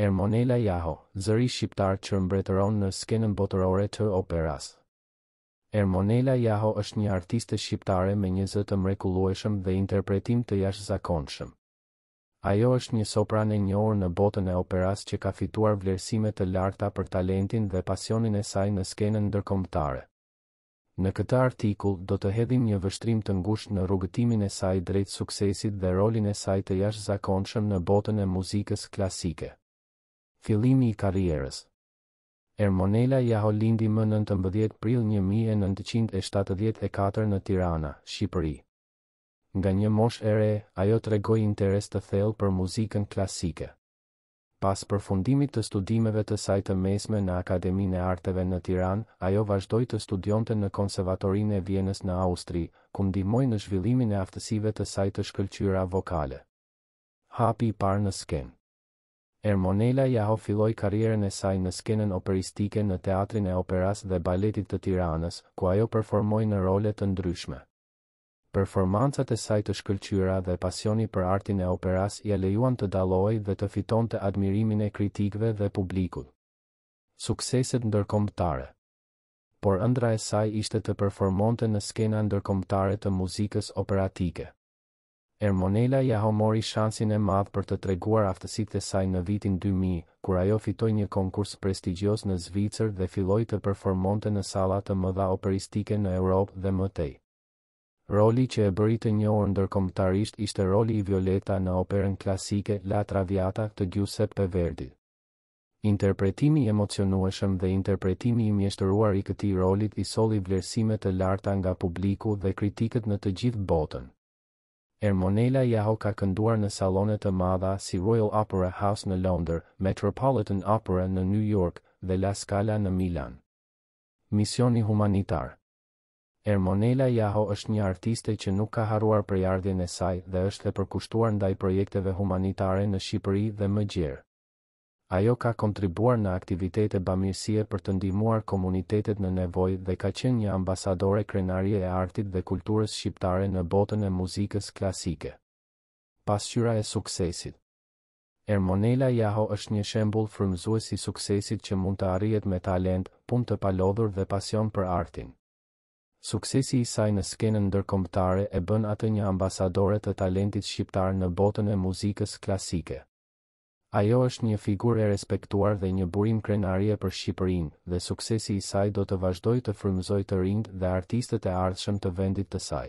Ermonela Jaho, zëri shqiptar që mbretëron në skenën botërore të operasë. Ermonela Jaho është një artiste shqiptare me një zë të mrekullueshëm dhe interpretim të jashtëzakonshëm. Ajo është një soprane e njohur në botën e operasë që ka fituar vlerësime të larta për talentin dhe pasionin e saj në skenën ndërkombëtare. Në këtë artikull do të hedhim një vështrim të ngushtë në rrugëtimin e saj drejt suksesit dhe rolin e saj të jashtëzakonshëm në botën e muzikës klasike. Fillimi i karrierës. Ermonela Jaho lindi më nëntëmbëdhjetë prill një mijë e nëntëqind e shtatëdhjetë e katër në Tirana, Shqipëri. Nga një moshë e re, ajo tregoi interes të thellë për muzikën klasike. Pas përfundimit të studimeve të saj të mesme në Akademinë e Arteve në Tiranë, ajo vazhdoi të studionte në Konservatorinë e Vjenës në Austri, ku ndihmoi në zhvillimin e aftësive të saj të shkëlqyera vokale. Hapi i parë në skenë. Ermonela Jaho filloi karrierën e saj në skenën operistike në Teatrin e Operas dhe Baletit të Tiranës, ku ajo performoi në role të ndryshme. Performancat e saj të shkëlqyera dhe pasioni për artin e operasë ia lejuan të dallohej dhe të fitonte admirimin e kritikëve dhe publikut. Sukseset ndërkombëtare. Por ëndrra e saj ishte të performonte në skena ndërkombëtare të muzikës operatike. Ermonela Jaho mori shansin e madh për të treguar aftësitë e saj në vitin dy mijë, kur ajo fitoi një konkurs prestigjioz në Zvicër dhe filloi të performonte në salla të mëdha operistike në Europë dhe më tej. Roli që e bëri të njohur ndërkombëtarisht ishte roli i Violetta në operën klasike La Traviata të Giuseppe Verdi. Interpretimi i emocionueshëm dhe interpretimi i mjeshtëruar i këtij rolit i solli vlerësime të larta nga publiku dhe kritikët në të gjithë botën. Ermonela Jaho ka kënduar në sallone të madha si Royal Opera House në Londër, Metropolitan Opera në New York dhe La Scala në Milan. Misioni humanitar. Ermonela Jaho është një artiste që nuk ka harruar prejardhjen e saj dhe është e përkushtuar ndaj projekteve humanitare në Shqipëri dhe më gjerë. Ajo ka kontribuar në aktivitete bamirësie për të ndihmuar komunitetet në nevojë dhe ka qenë një ambasadore krenare e artit dhe kulturës shqiptare në botën e muzikës klasike. Pasqyra e suksesit. Ermonela Jaho është një shembull frymëzues i suksesit që mund të arrihet me talent, punë të palodhur dhe pasion për artin. Suksesi i saj në skenën ndërkombëtare e bën atë një ambasadore të talentit shqiptar në botën e muzikës klasike. Ajo është një figurë e respektuar dhe një burim krenarie për Shqipërinë, dhe suksesi i saj do të vazhdojë të frymëzojë të rinjtë dhe artistët e ardhshëm të vendit të saj.